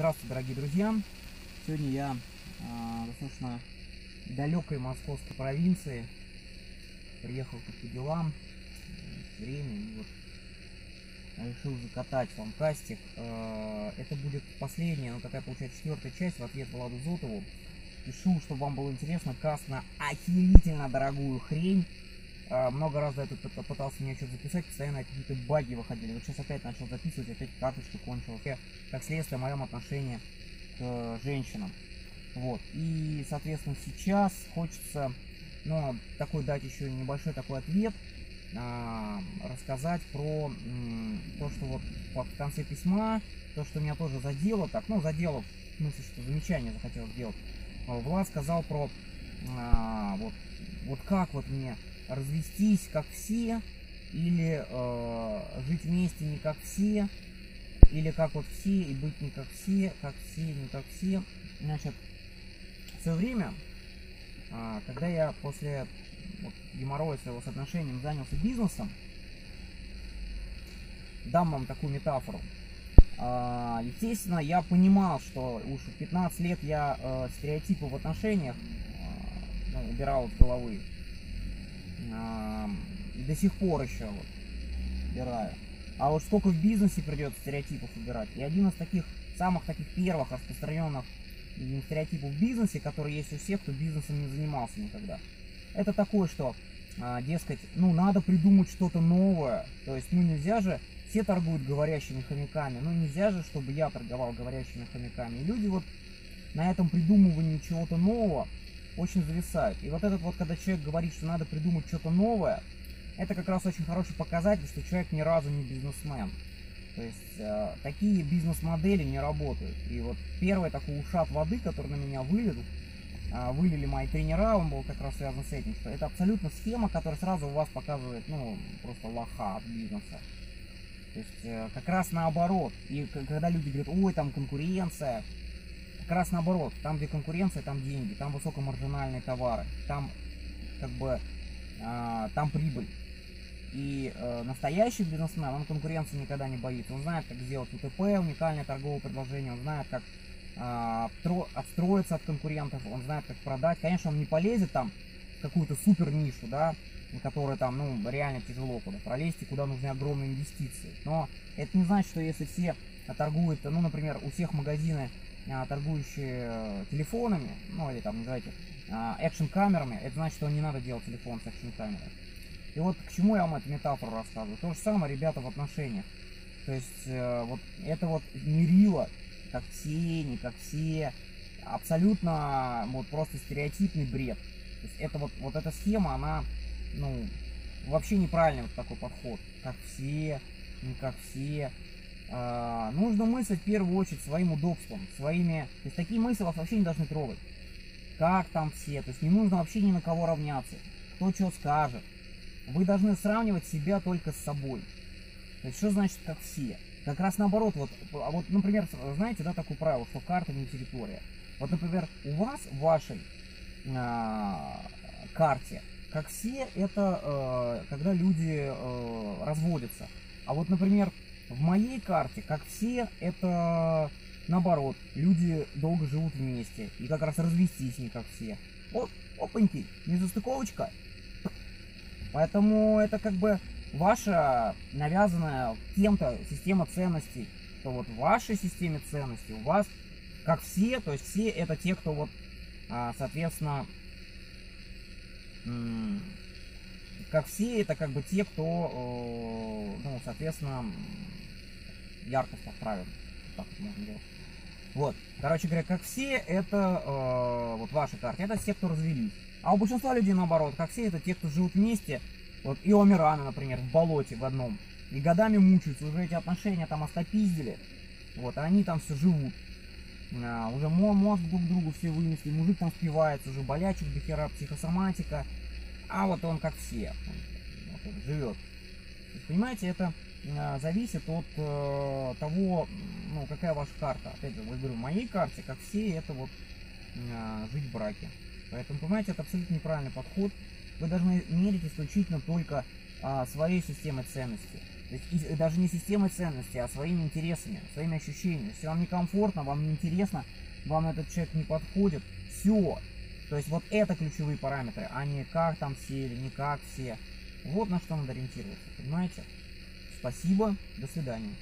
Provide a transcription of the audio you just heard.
Здравствуйте, дорогие друзья! Сегодня я э, достаточно далекой московской провинции. Приехал по делам, время, и вот решил закатать вам кастик. Э, это будет последняя, ну такая получается четвертая часть в ответ Владу Зотову. Пишу, чтобы вам было интересно, каст на охерительно дорогую хрень. Э, много раз до этого пытался мне что-то записать, постоянно какие-то баги выходили. Вот сейчас опять начал записывать, опять карточка кончилась. Как следствие в моем отношении к э, женщинам. Вот. И, соответственно, сейчас хочется, ну, такой дать еще небольшой такой ответ, а, рассказать про м, то, что вот в конце письма, то, что меня тоже задело, так, ну, задело, в смысле, что замечание захотел сделать. Влад сказал про а, вот, вот как вот мне развестись, как все, или э, жить вместе не как все, или как вот все и быть не как все, как все, не как все. Значит, в свое время, а, когда я после вот, геморроя своего с отношением занялся бизнесом, дам вам такую метафору. А, естественно, я понимал, что уж в 15 лет я э, стереотипы в отношениях э, ну, убирал из головы. До сих пор еще вот убираю. А вот сколько в бизнесе придется стереотипов убирать. И один из таких самых таких первых распространенных стереотипов в бизнесе, который есть у всех, кто бизнесом не занимался никогда. Это такое, что, а, дескать, ну надо придумать что-то новое. То есть, ну нельзя же, все торгуют говорящими хомяками, ну нельзя же, чтобы я торговал говорящими хомяками. И люди вот на этом придумывании чего-то нового очень зависают. И вот этот вот, когда человек говорит, что надо придумать что-то новое, это как раз очень хороший показатель, что человек ни разу не бизнесмен. То есть э, такие бизнес-модели не работают. И вот первый такой ушат воды, который на меня вылил, э, вылили мои тренера, он был как раз связан с этим, что это абсолютно схема, которая сразу у вас показывает, ну, просто лоха от бизнеса. То есть э, как раз наоборот. И когда люди говорят, ой, там конкуренция, как раз наоборот. Там, где конкуренция, там деньги, там высокомаржинальные товары, там как бы, э, там прибыль. И э, настоящий бизнесмен, он конкуренции никогда не боится. Он знает, как сделать УТП, уникальное торговое предложение, он знает, как э, отстроиться от конкурентов, он знает, как продать. Конечно, он не полезет там в какую-то супер нишу, да, которая там, ну, реально тяжело куда пролезть и куда нужны огромные инвестиции. Но это не значит, что если все торгуют, ну, например, у всех магазины, торгующие э, телефонами, ну, или там, называйте, экшн-камерами, это значит, что не надо делать телефон с экшн-камерой. И вот к чему я вам эту метафору рассказываю. То же самое, ребята, в отношениях. То есть, э, вот это вот мерило, как все, не как все, абсолютно вот просто стереотипный бред. То есть это вот, вот эта схема, она, ну, вообще неправильный вот такой подход. Как все, не как все. А, нужно мыслить в первую очередь своим удобством, своими... То есть такие мысли вас вообще не должны трогать. Как там все, то есть не нужно вообще ни на кого равняться. Кто что скажет. Вы должны сравнивать себя только с собой. То есть, что значит как все? Как раз наоборот, вот, а вот, например, знаете, да, такое правило, что карта не территория. Вот, например, у вас в вашей э, карте, как все, это э, когда люди э, разводятся. А вот, например, в моей карте, как все, это наоборот, люди долго живут вместе. И как раз развестись не как все. Вот, опаньки, незастыковочка. Поэтому это как бы ваша навязанная кем-то система ценностей. Что вот в вашей системе ценностей у вас, как все, то есть все это те, кто вот, а, соответственно, как все, это как бы те, кто, ну, соответственно, яркость отправит. Так вот можно делать. Вот, короче говоря, как все, это э, вот ваши карты, это те, кто развелись. А у большинства людей наоборот, как все, это те, кто живут вместе. Вот и Омирана, например, в болоте в одном. И годами мучаются, уже эти отношения там остопиздили. Вот, а они там все живут. А, уже мозг друг другу все вынесли, мужик там спивается, уже болячек до психосоматика. А вот он как все, вот, вот, живет. Понимаете, это зависит от э, того, ну, какая ваша карта. Опять же, я говорю, в моей карте, как все, это вот э, жить в браке. Поэтому, понимаете, это абсолютно неправильный подход. Вы должны мерить исключительно только а, своей системой ценностей. То есть даже не системой ценностей, а своими интересами, своими ощущениями. Если вам некомфортно, вам неинтересно, вам этот человек не подходит, все. То есть вот это ключевые параметры, а не как там все или не как все. Вот на что надо ориентироваться, понимаете? Спасибо, до свидания.